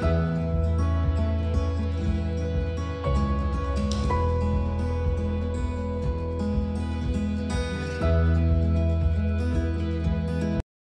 Bye.